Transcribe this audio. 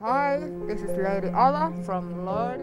Hi, this is Lady Ola from Lord